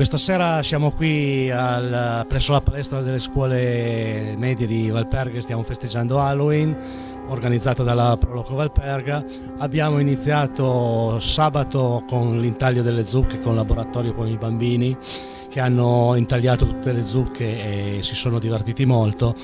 questa sera siamo qui al, presso la palestra delle scuole medie di Valperga, stiamo festeggiando Halloween organizzata dalla Proloco Valperga. Abbiamo iniziato sabato con l'intaglio delle zucche con laboratorio con i bambini che hanno intagliato tutte le zucche e si sono divertiti molto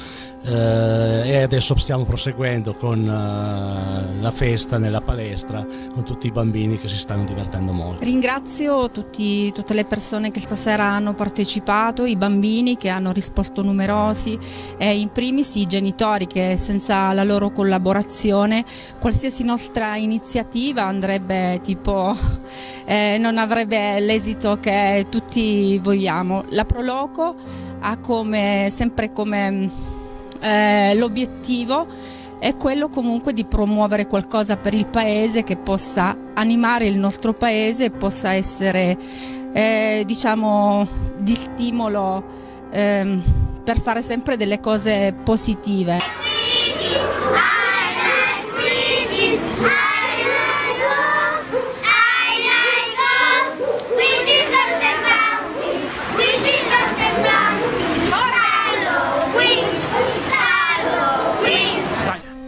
eh, e adesso stiamo proseguendo con uh, la festa nella palestra con tutti i bambini che si stanno divertendo molto. Ringrazio tutti, tutte le persone che stasera hanno partecipato, i bambini che hanno risposto numerosi e in primis i genitori che senza la loro collaborazione qualsiasi nostra iniziativa andrebbe tipo eh, non avrebbe l'esito che tutti vogliamo. La Proloco ha come, sempre come eh, l'obiettivo è quello comunque di promuovere qualcosa per il paese che possa animare il nostro paese e possa essere eh, diciamo di stimolo eh, per fare sempre delle cose positive.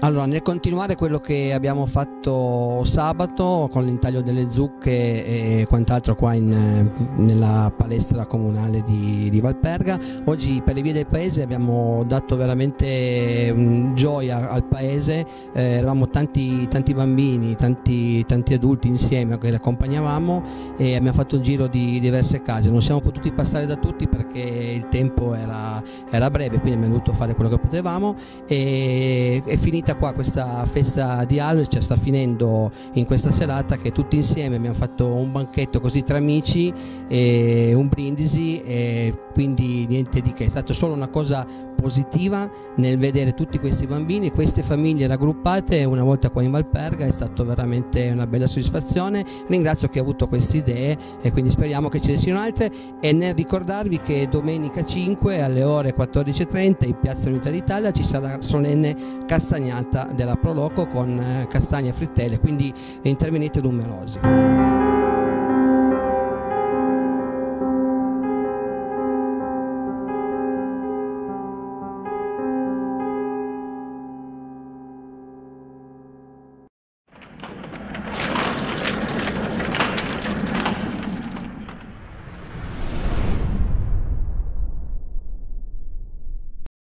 Allora, nel continuare quello che abbiamo fatto sabato con l'intaglio delle zucche e quant'altro qua in, nella palestra comunale di, di, Valperga, oggi per le vie del paese abbiamo dato veramente um, gioia al paese, eh, eravamo tanti, tanti bambini, tanti, tanti, adulti insieme che li accompagnavamo e abbiamo fatto un giro di diverse case, non siamo potuti passare da tutti perché il tempo era, era breve, quindi abbiamo dovuto fare quello che potevamo e è finita qua questa festa di Halloween cioè sta finendo in questa serata che tutti insieme abbiamo fatto un banchetto così tra amici e un brindisi e quindi niente di che, è stata solo una cosa positiva nel vedere tutti questi bambini, queste famiglie raggruppate una volta qua in Valperga, è stata veramente una bella soddisfazione, ringrazio chi ha avuto queste idee e quindi speriamo che ce ne siano altre. E nel ricordarvi che domenica 5 alle ore 14.30 in Piazza Unità d'Italia ci sarà solenne castagnata della Proloco con eh, castagne e frittelle, quindi intervenite numerosi.